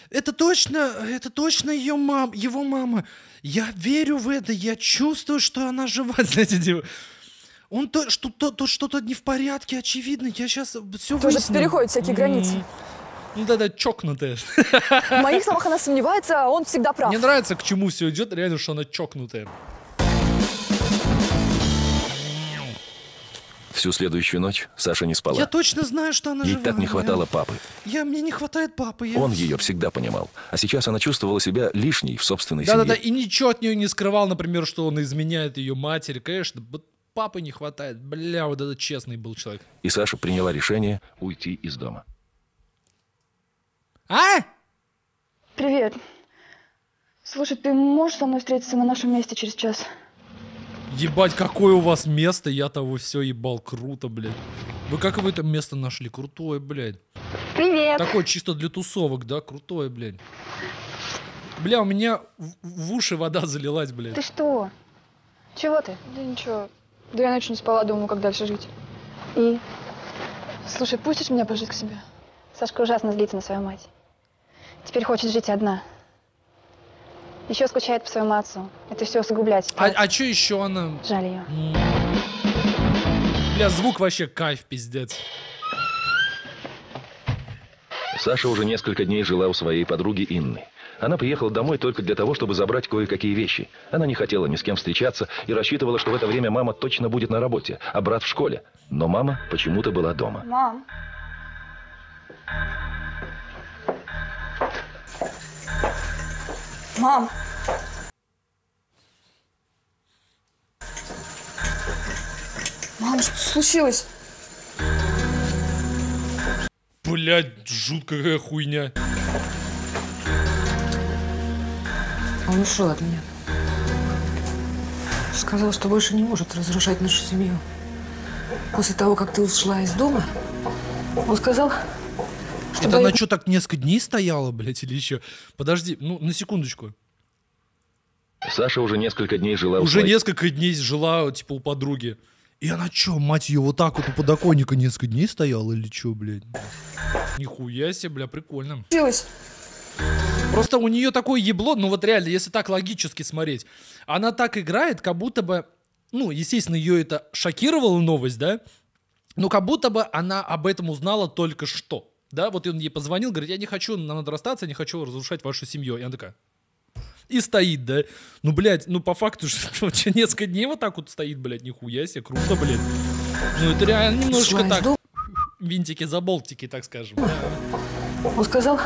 это точно, это точно ее мам, его мама. Я верю в это, я чувствую, что она жива, знаете, типа. Он то, что то, то что-то не в порядке, очевидно. Я сейчас все Тоже выясню. переходит всякие границы. Ну да-да, чокнутая. В моих словах она сомневается, а он всегда прав. Мне нравится, к чему все идет, реально, что она чокнутая. Всю следующую ночь Саша не спала. Я точно знаю, что она Ей жива. так не хватало папы. Я, мне не хватает папы. Я... Он ее всегда понимал. А сейчас она чувствовала себя лишней в собственной Да-да-да, семье. и ничего от нее не скрывал, например, что он изменяет ее матери. Конечно, вот папы не хватает. Бля, вот это честный был человек. И Саша приняла решение уйти из дома. А? Привет. Слушай, ты можешь со мной встретиться на нашем месте через час? Ебать, какое у вас место, я того все ебал, круто, блядь. Вы как вы это место нашли? Крутое, блядь. Привет. Такое чисто для тусовок, да? Крутое, блядь. Бля, у меня в, в уши вода залилась, блядь. Ты что? Чего ты? Да ничего. Да я ночью не спала, думаю, как дальше жить. И? Слушай, пустишь меня пожить к себе? Сашка ужасно злится на свою мать. Теперь хочет жить одна. Еще скучает по своему отцу. Это все усугубляет А, а что еще она? Жаль ее. Бля, звук вообще кайф, пиздец. Саша уже несколько дней жила у своей подруги Инны. Она приехала домой только для того, чтобы забрать кое-какие вещи. Она не хотела ни с кем встречаться и рассчитывала, что в это время мама точно будет на работе, а брат в школе. Но мама почему-то была дома. Мам. Мам. Мам, что случилось? Блядь, жуткая хуйня. Он ушел от меня. Сказал, что больше не может разрушать нашу семью. После того, как ты ушла из дома, он сказал, что Это она дает- что, так несколько дней стояла, блядь, или еще? Подожди, ну, на секундочку. Саша уже несколько дней жила у Уже своей... несколько дней жила, типа, у подруги. И она что, мать ее, вот так вот у подоконника несколько дней стояла или что, блядь? Нихуя себе, бля, прикольно. Случилось? Просто у нее такое ебло, ну вот реально, если так логически смотреть, она так играет, как будто бы, ну, естественно, ее это шокировала новость, да, но как будто бы она об этом узнала только что, да, вот он ей позвонил, говорит, я не хочу, нам надо расстаться, я не хочу разрушать вашу семью, и она такая, и стоит, да, ну, блядь, ну, по факту же, вообще несколько дней вот так вот стоит, блядь, нихуя себе, круто, блядь, ну, это реально немножечко так, дома. винтики за болтики, так скажем. Он сказал,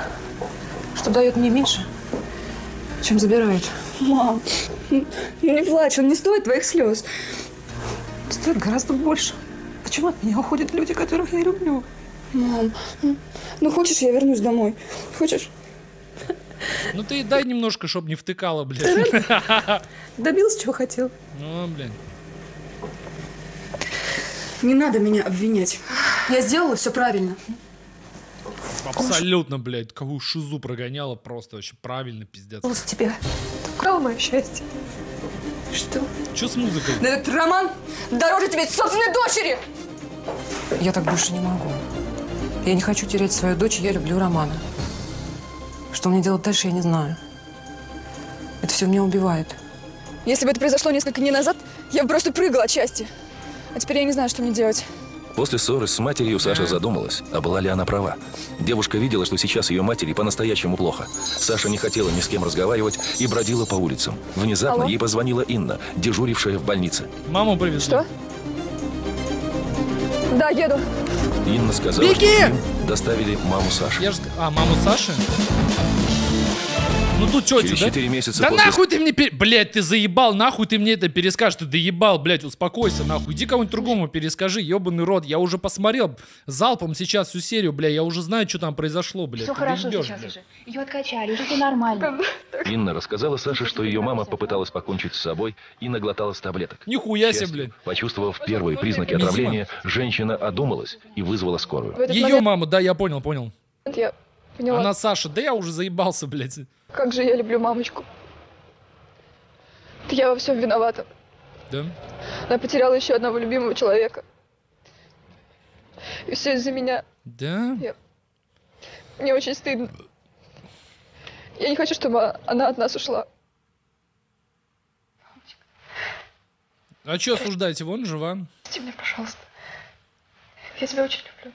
что дает мне меньше, чем забирает. Мам, ну не плачь, он не стоит твоих слез. Стоит гораздо больше. Почему от меня уходят люди, которых я люблю? Мам, ну хочешь, я вернусь домой? Хочешь? Ну, ты дай немножко, чтобы не втыкала, блядь. Добился, чего хотел. Ну, блин. Не надо меня обвинять. Я сделала все правильно. Абсолютно, блядь, какую шизу прогоняла, просто вообще правильно, пиздец. Голос тебя. Ты украл мое счастье. Что? Че с музыкой? Да этот роман дороже тебе собственной дочери! Я так больше не могу. Я не хочу терять свою дочь, я люблю Романа. Что мне делать дальше, я не знаю. Это все меня убивает. Если бы это произошло несколько дней назад, я бы просто прыгала от счастья. А теперь я не знаю, что мне делать. После ссоры с матерью Саша задумалась, а была ли она права. Девушка видела, что сейчас ее матери по-настоящему плохо. Саша не хотела ни с кем разговаривать и бродила по улицам. Внезапно Алло? ей позвонила Инна, дежурившая в больнице. Маму привезли. Что? Да, еду. Инна сказала, Беги! что доставили маму Саши. Я ж... А, маму Саши? Ну тут тетю, Через да? 4 месяца Да после... нахуй ты мне... пер- Блядь, ты заебал, нахуй ты мне это перескажешь, ты доебал, блядь, успокойся, нахуй. Иди кому-нибудь другому перескажи, ебаный рот. Я уже посмотрел залпом сейчас всю серию, бля, я уже знаю, что там произошло, блядь. Все Ты хорошо доебёшь, сейчас блядь. уже. Ее откачали, уже все нормально. Инна рассказала Саше, что ее мама попыталась покончить с собой и наглоталась таблеток. Нихуя себе, блядь. Почувствовав первые признаки Мизима. отравления, женщина одумалась и вызвала скорую. Ее момент мама, да, я понял, понял. я поняла, Она Саша, да я уже заебался, блядь. Как же я люблю мамочку. Это я во всем виновата. Да? Она потеряла еще одного любимого человека. И все из-за меня. Да? Мне очень стыдно. Я не хочу, чтобы она от нас ушла. А что осуждаете? Вон жива. Прости меня, пожалуйста. Я тебя очень люблю.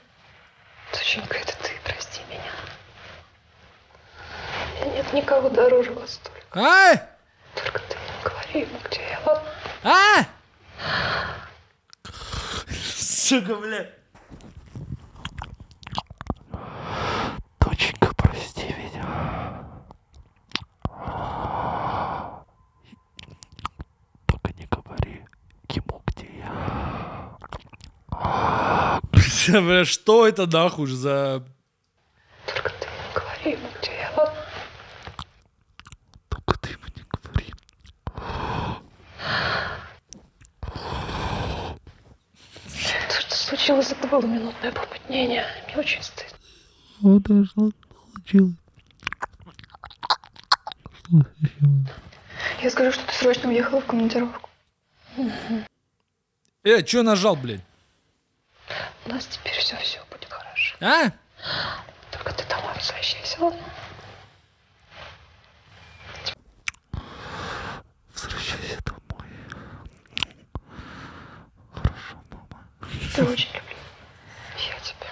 Доченька, это ты, прости меня. Меня нет никого дороже вас только. А? Только ты не говори ему, где я. ладно? А? Сука, бля. Доченька, прости меня. Только не говори ему, где я. Бля, Что это нахуй за... Только ты не говори ему, где я. ладно? Только ты ему не говори. То, что случилось, это было минутное помутнение. Мне очень стыдно. Вот и что случилось. Я скажу, что ты срочно уехала в командировку. Э, чё нажал, блядь? У нас теперь все-все будет хорошо. А? Только ты домой возвращайся, ладно? Возвращайся домой. Я очень люблю. Я тебя.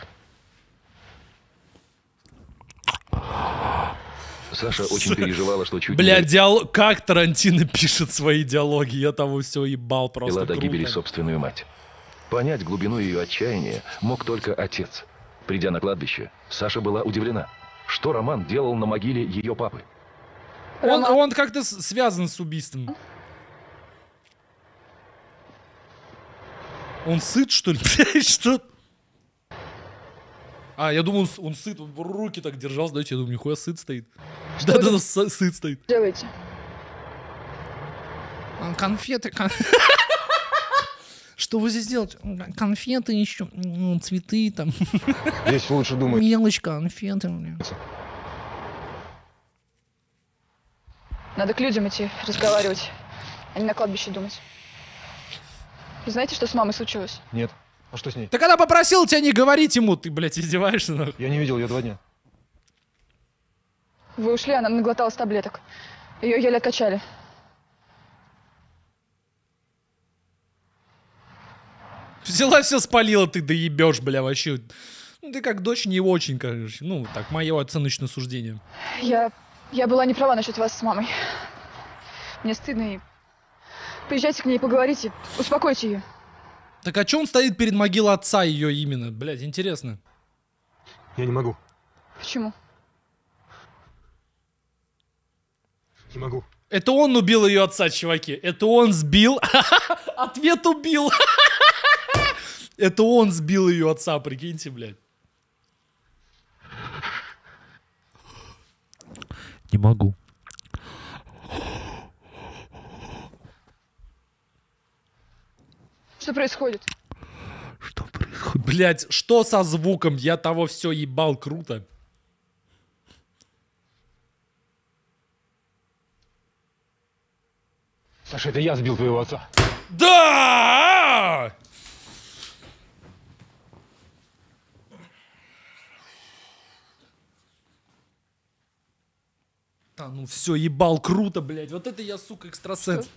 Саша очень переживала, что чуть Бля, не диалог... Как Тарантино пишет свои диалоги? Я того все ебал просто довела до гибели собственную мать. Понять глубину ее отчаяния мог только отец. Придя на кладбище, Саша была удивлена. Что Роман делал на могиле ее папы? Он, он как-то связан с убийством. Он сыт, что ли? Блядь, что? А, я думал, он сыт, он руки так держал, знаете, я думаю, нихуя сыт стоит. Да-да-да, сыт стоит. Делайте. А, Конфеты, кон- Что вы здесь делаете? Конфеты еще, м, цветы там, Здесь лучше думать. мелочь, конфеты. Надо к людям идти, разговаривать, а не на кладбище думать. Вы знаете, что с мамой случилось? Нет. А что с ней? Так она попросила тебя не говорить ему, ты, блядь, издеваешься, нахуй. Я не видел ее два дня. Вы ушли, она наглоталась таблеток. Ее еле откачали. Взяла все спалила, ты доебешь, бля, вообще. Ну, ты как дочь не очень, короче. Ну, так, мое оценочное суждение. Я, я была не права насчет вас с мамой. Мне стыдно и... Приезжайте к ней и поговорите, успокойте ее. Так а чё он стоит перед могилой отца ее именно? Блядь, интересно. Я не могу. Почему? Не могу. Это он убил ее отца, чуваки. Это он сбил. Ответ убил. Это он сбил ее отца, прикиньте, блядь. Не могу. Что происходит? Что происходит? Блядь, что со звуком? Я того все ебал, круто. Саша, это я сбил твоего отца. Да! Да ну все, ебал, круто, блядь. Вот это я, сука, экстрасенс.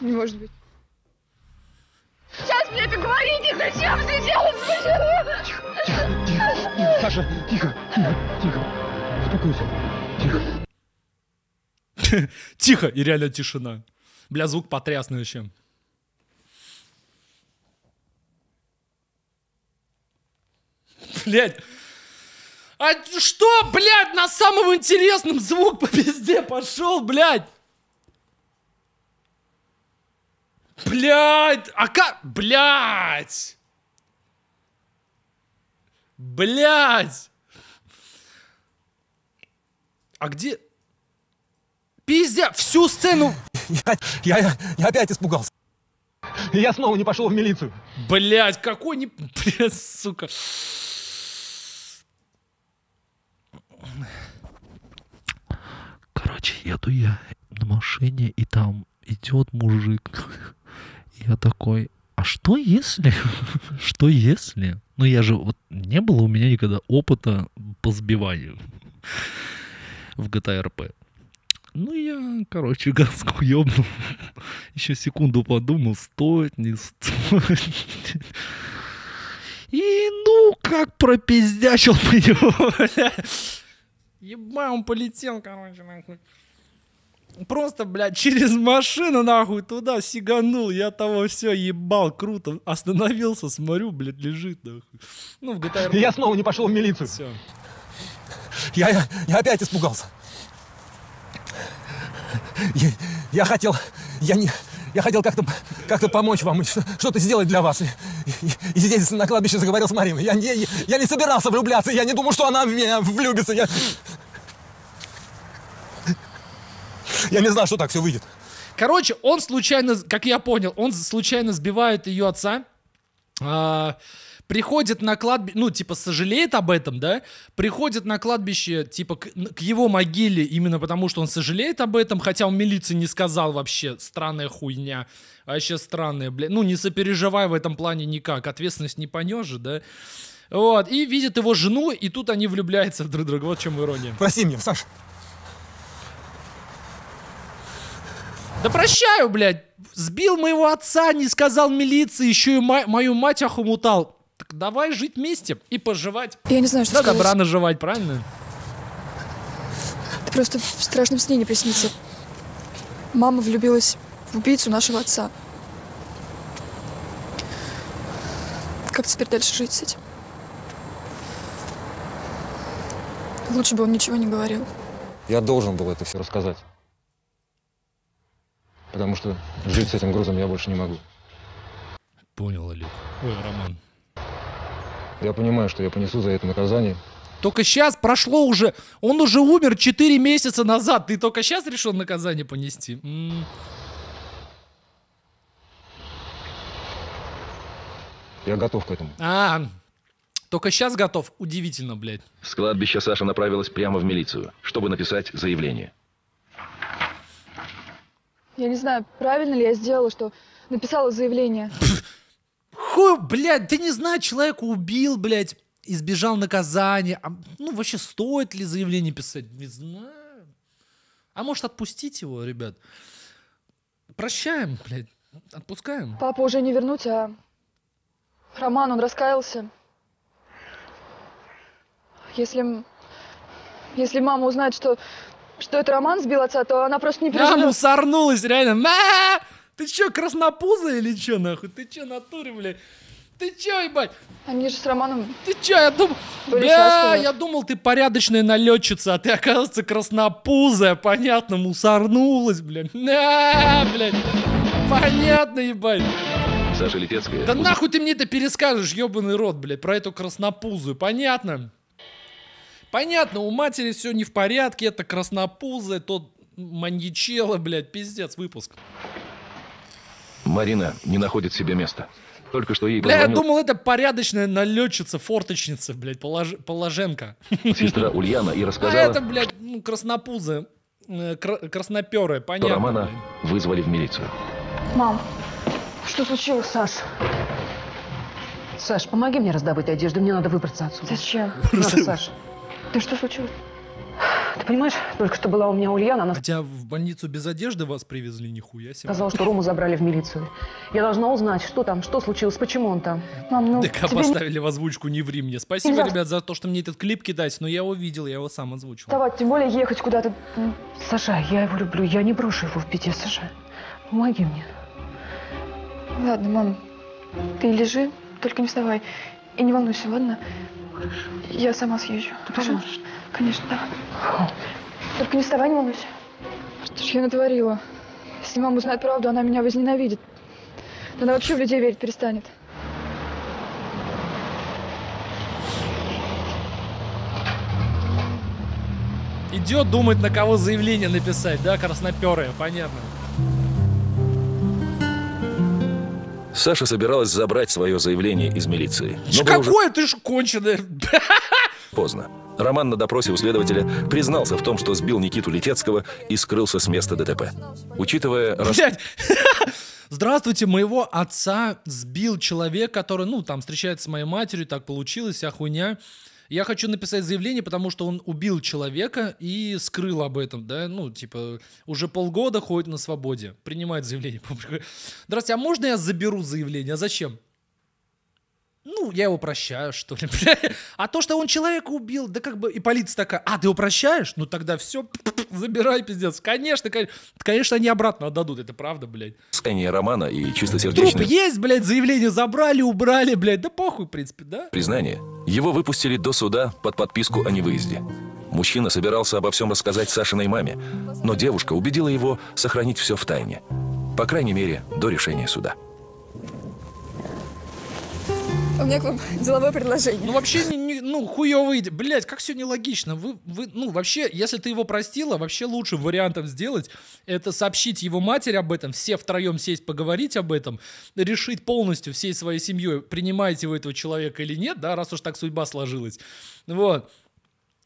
Не может быть. Сейчас мне это говорите? Зачем сделать? Почему? Саша, тихо, тихо, тихо. Успокойся. Тихо. Тихо, и реально тишина. Бля, звук потрясный вообще. Блять. А что, блядь, на самом интересном звук по пизде пошел, блядь? Блядь, а как, блядь? Блядь. А где... Пиздец, всю сцену... Я, я, я опять испугался. И я снова не пошел в милицию. Блять, какой не... Блядь, сука. Короче, еду я на машине, и там идет мужик. Я такой, а что если? Что если? Ну я же, вот не было у меня никогда опыта по сбиванию в GTA RP. Ну я, короче, газку ёбнул. Еще секунду подумал, стоит, не стоит. И ну, как пропиздячил по него. Еба, он полетел, короче, нахуй. Просто, блядь, через машину, нахуй, туда сиганул. Я того все ебал, круто. Остановился, смотрю, блядь, лежит, нахуй. Ну, в GTA... Я снова не пошел в милицию. Все. Я, я, я опять испугался. Я, я хотел, я не, я хотел как-то, как-то помочь вам, что- что-то сделать для вас. И, и- и здесь на кладбище заговорил с Мариной. Я не, я не собирался влюбляться, я не думал, что она в меня влюбится. Я, я не знал, что так все выйдет. Короче, он случайно, как я понял, он случайно сбивает ее отца. а, приходит на кладбище, ну, типа, сожалеет об этом, да, приходит на кладбище, типа, к, к его могиле именно потому, что он сожалеет об этом, хотя он милиции не сказал вообще, странная хуйня, вообще странная, бля, ну, не сопереживай в этом плане никак, ответственность не понес же, да, вот, и видит его жену, и тут они влюбляются в друг друга, вот в чем ирония. Прости меня, Саша. Да прощаю, блядь. Сбил моего отца, не сказал милиции, еще и ма- мою мать охомутал. Так давай жить вместе и поживать. Я не знаю, что Да сказать. добра наживать, правильно? Ты просто в страшном сне не приснится. Мама влюбилась в убийцу нашего отца. Как теперь дальше жить с этим? Лучше бы он ничего не говорил. Я должен был это все рассказать. Потому что жить с этим грузом я больше не могу. Понял, Олег. Ой, Роман. Я понимаю, что я понесу за это наказание. Только сейчас прошло уже, он уже умер 4 месяца назад. Ты только сейчас решил наказание понести? М. Я готов к этому. А, только сейчас готов? Удивительно, блядь. С кладбища Саша направилась прямо в милицию, чтобы написать заявление. Я не знаю, правильно ли я сделала, что написала заявление. Хуй, блядь, ты не знаешь, человека убил, блядь, избежал наказания. А, ну, вообще, стоит ли заявление писать? Не знаю. А может, отпустить его, ребят? Прощаем, блядь. Отпускаем. Папа уже не вернуть, а Роман, он раскаялся. Если, если мама узнает, что, что это Роман сбил отца, то она просто не А, переживет. мусорнулась, реально. Ма! Ты чё, краснопуза или чё, нахуй? Ты чё, натуре, блядь? Ты чё, ебать? Они же с Романом... Ты чё, я думал... Бля, я думал, ты порядочная налетчица, а ты, оказывается, краснопузая. Понятно, мусорнулась, блядь. На, блядь. Понятно, ебать. Саша Летецкая Да нахуй ты мне это перескажешь, ебаный рот, блядь, про эту краснопузую. Понятно? Понятно, у матери все не в порядке, это краснопузая, тот маньячела, блядь, пиздец, выпуск. Марина не находит себе места. Только что ей Бля, я думал, это порядочная налетчица, форточница, блядь, полож... положенка. сестра Ульяна и А рассказала, это, блядь, ну, краснопузая, э, кра- красноперая, что понятно, Романа блядь. вызвали в милицию. Мам, что случилось? Саш. Саш, помоги мне раздобыть одежду, мне надо выбраться отсюда. Зачем? Надо, Саш. Да что случилось? Ты понимаешь, только что была у меня Ульяна, она Хотя в больницу без одежды вас привезли, нихуя себе. сказала, что Рому забрали в милицию. Я должна узнать, что там, что случилось, почему он там. Мам, ну тебе не- поставили в озвучку «Не ври мне». Спасибо, Нельзя. ребят, за то, что мне этот клип кидаете, но я его видел, я его сам озвучил. вставать, тем более ехать куда-то. Саша, я его люблю, я не брошу его в беде, Саша. Помоги мне. Ладно, мам, ты лежи, только не вставай. И не волнуйся, ладно? Я сама съезжу. Ты поможешь? Конечно, да. Только не вставай, не волнуйся. Что ж я натворила? Если мама узнает правду, она меня возненавидит. Да Она вообще в людей верить перестанет. Идет, думает, на кого заявление написать, да, красноперая, понятно. Саша собиралась забрать свое заявление из милиции. Но было уже Какое ты ж конченое. поздно. Роман на допросе у следователя признался в том, что сбил Никиту Летецкого и скрылся с места ДТП. Учитывая... Блядь. Здравствуйте, моего отца сбил человек, который, ну, там, встречается с моей матерью, так получилось, вся хуйня. Я хочу написать заявление, потому что он убил человека и скрыл об этом, да, ну, типа, уже полгода ходит на свободе, принимает заявление. Здравствуйте, а можно я заберу заявление? А зачем? Ну, я его прощаю, что ли. А то, что он человека убил, да как бы... И полиция такая, а, ты его прощаешь? Ну, тогда все, забирай, пиздец. Конечно, конечно, конечно, они обратно отдадут, это правда, блядь. раскаяние Романа и Труп чистосердечное есть, блядь, заявление забрали, убрали, блядь, да похуй, в принципе, да? признание, его выпустили до суда под подписку о невыезде. Мужчина собирался обо всем рассказать Сашиной маме, но девушка убедила его сохранить все в тайне. По крайней мере, до решения суда. У меня к вам деловое предложение. Ну, вообще, не, не- ну, хуёвый, блядь, как все нелогично. Вы, вы, ну, вообще, если ты его простила, вообще лучшим вариантом сделать, это сообщить его матери об этом, все втроем сесть поговорить об этом, решить полностью всей своей семьей, принимаете вы этого человека или нет, да, раз уж так судьба сложилась. Вот.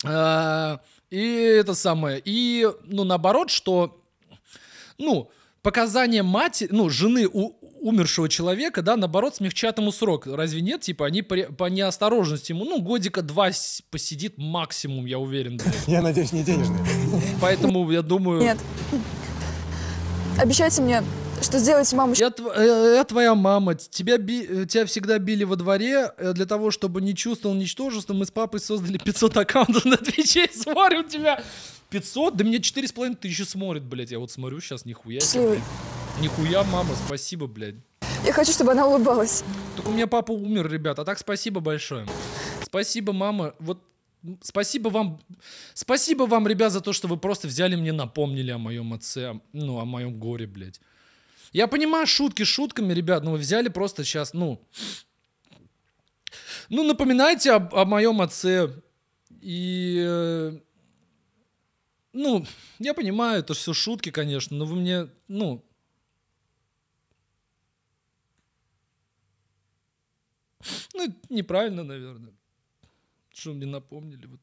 А, И это самое. И, ну, наоборот, что, ну, показания матери, ну, жены у умершего человека, да, наоборот, смягчат ему срок. Разве нет? Типа, они по, по неосторожности ему, ну, годика два посидит максимум, я уверен. Я надеюсь, не денежные. Поэтому, я думаю... Нет. Обещайте мне, что сделаете маму Я, тв- э, я твоя мама, тебя, би- э, тебя всегда били во дворе э, для того, чтобы не чувствовал ничтожества. Мы с папой создали 500 аккаунтов на Твиче и смотрим тебя. 500? Да меня 4,5 тысячи смотрит, блядь. Я вот смотрю сейчас, нихуя блядь. Нихуя, мама, спасибо, блядь. Я хочу, чтобы она улыбалась. Только у меня папа умер, ребят, а так спасибо большое. Спасибо, мама. Вот спасибо вам, спасибо вам, ребят, за то, что вы просто взяли мне, напомнили о моем отце, о- ну, о моем горе, блядь. Я понимаю, шутки шутками, ребят, но вы взяли просто сейчас, ну, ну, напоминайте об- о, моем отце. И, э, ну, я понимаю, это все шутки, конечно, но вы мне, ну, Ну, неправильно, наверное. Что мне напомнили. Вот.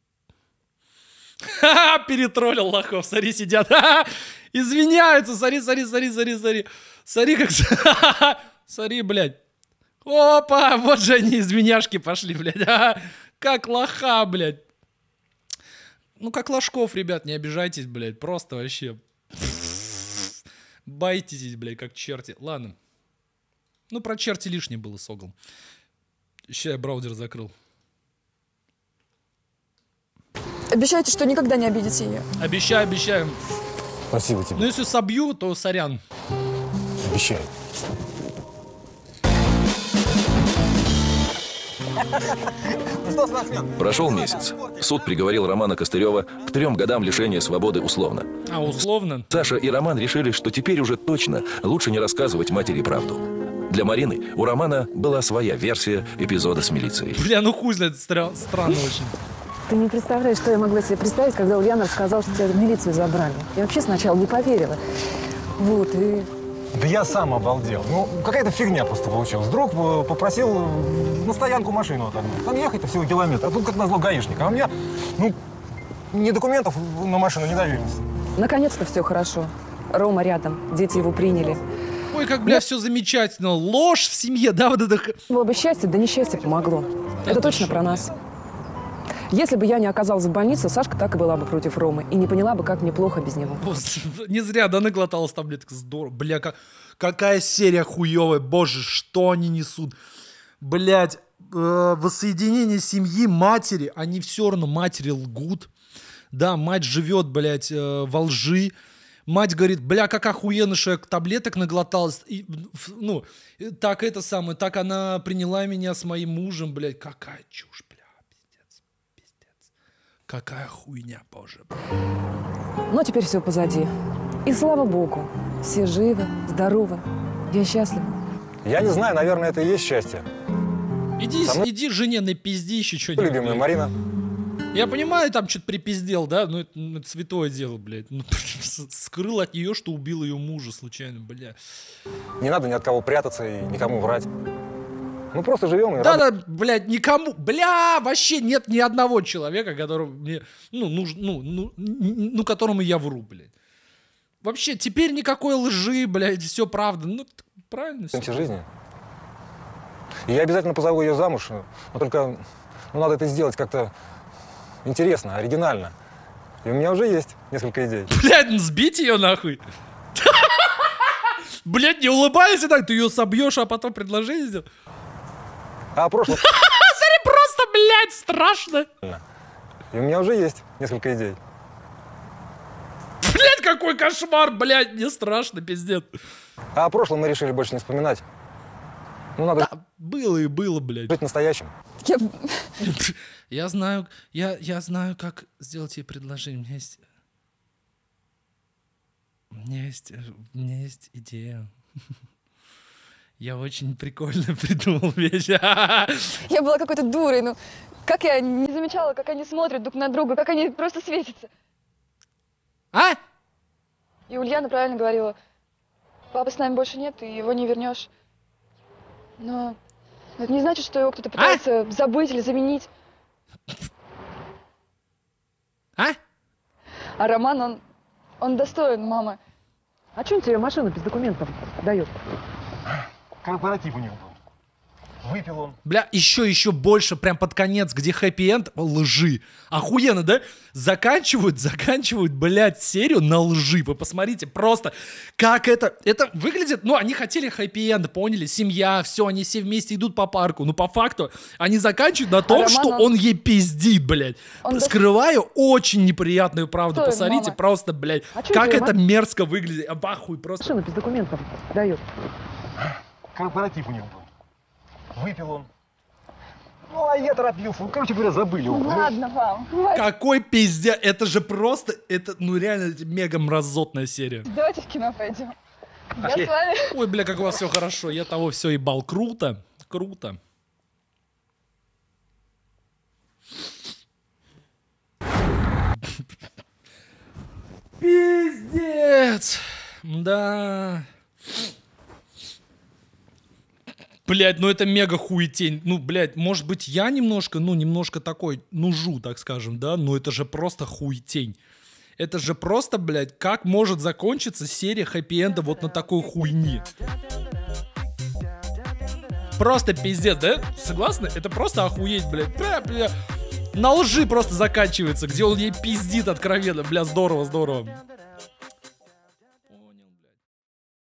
Ха-ха, перетроллил лохов, смотри, сидят. Ха-ха, извиняются, смотри, смотри, смотри, смотри, смотри. Смотри, как... Смотри, блядь. Опа, вот же они извиняшки пошли, блядь. Ха-ха, Как лоха, блядь. Ну, как ложков, ребят, не обижайтесь, блядь. Просто вообще. Байтесь, блядь, как черти. Ладно. Ну, про черти лишнее было с углом. Сейчас я браузер закрыл. Обещайте, что никогда не обидите ее. Обещаю, обещаю. Спасибо тебе. Ну, если собью, то сорян. Обещаю. Прошел месяц. Суд приговорил Романа Костырева к трем годам лишения свободы условно. А, условно. Саша и Роман решили, что теперь уже точно лучше не рассказывать матери правду. Для Марины у Романа была своя версия эпизода с милицией. Бля, ну хуй знает, стра- странно очень. Ты не представляешь, что я могла себе представить, когда Ульяна рассказала, что тебя в милицию забрали. Я вообще сначала не поверила. Вот, и Да я сам обалдел. Ну, какая-то фигня просто получилась. Друг э, попросил на стоянку машину отогнать. Там ехать-то всего километр. А тут как назло гаишник. А у меня, ну, ни документов на машину, ни доверенности. наконец-то все хорошо. Рома рядом, дети его приняли. Ой, как, бля, все замечательно. Ложь в семье, да, вот это... х- Было бы счастье, да несчастье помогло. Да Это точно про нас. Если бы я не оказалась в больнице, Сашка так и была бы против Ромы и не поняла бы, как мне плохо без него. Не зря, да, наглоталась таблеток. Здорово. Бля, как, какая серия хуевая. Боже, что они несут. Блять, э, воссоединение семьи, матери, они все равно матери лгут. Да, мать живет, блядь, э, во лжи. Мать говорит, бля, как охуенно, что я таблеток наглоталась. И, ну, э, так это самое, так она приняла меня с моим мужем, блядь. Какая чушь. Какая хуйня, боже. Но теперь все позади. И слава богу, все живы, здоровы. Я счастлива. Я не знаю, наверное, это и есть счастье. Иди, Со мной- иди жене напизди еще что-нибудь. Любимая блядь. Марина. Я понимаю, там что-то припиздел, да, но это, ну, это святое дело, блядь. Ну, скрыл от нее, что убил ее мужа случайно, бля. Не надо ни от кого прятаться и никому врать. Ну, просто живем и Да, да, блядь, никому, бля, вообще нет ни одного человека, которому мне, ну, нуж, ну, ну, ну, которому я вру, блядь. Вообще, теперь никакой лжи, блядь, все правда. Ну, правильно радуемся жизни. И я обязательно позову ее замуж, но только ну, надо это сделать как-то интересно, оригинально. И у меня уже есть несколько идей. Блядь, ну сбить ее нахуй. Блядь, не улыбайся так, ты ее собьешь, а потом предложение сделаешь. А прошлое... Смотри, просто, блядь, страшно. И у меня уже есть несколько идей. Блядь, какой кошмар, блядь, не страшно, пиздец. А о прошлом мы решили больше не вспоминать. Ну, надо Было и было, блядь. жить настоящим. Я... Я знаю, я, я знаю, как сделать ей предложение. У меня есть... У меня есть, у меня есть идея. Я очень прикольно придумал вещь. я была какой-то дурой, ну как я не замечала, как они смотрят друг на друга, как они просто светятся. А? И Ульяна правильно говорила. Папы с нами больше нет, и его не вернешь. Но это не значит, что его кто-то пытается забыть или заменить. А? А Роман, он, он достоин мамы. А что он тебе машину без документов дает? Корпоратив у него был. Выпил он. Бля, еще, еще больше, прям под конец, где хэппи-энд, лжи. Охуенно, да? Заканчивают, заканчивают, блядь, серию на лжи. Вы посмотрите, просто как это... Это выглядит... Ну, они хотели хэппи-энд, поняли? Семья, все, они все вместе идут по парку. Но по факту они заканчивают на том, Роман, что он- он ей пиздит, блядь. Он дос- Скрываю очень неприятную правду. Стой, Посмотрите, мама. просто, блядь, А как это мерзко выглядит. Обахуй просто. Машину без документов дает. Корпоратив у него был. Выпил он. Ну, а я торопился. Ну, короче говоря, забыли его. Ладно, хватит. Какой пиздец, это же просто, это, ну реально, мега мразотная серия. Давайте в кино пойдем. Пошли. Я с вами. Ой, бля, как у вас все хорошо, я того все ебал, круто, круто. Пиздец, да. Блять, ну это мега хуетень. Ну, блядь, может быть, я немножко, ну, немножко такой, нужу, так скажем, да, но это же просто хуетень. Это же просто, блядь, как может закончиться серия хэппи-энда вот на такой хуйни? Просто пиздец, да? Согласны? Это просто охуеть, блядь. Бля, бля. На лжи просто заканчивается, где он ей пиздит откровенно. Бля, здорово, здорово.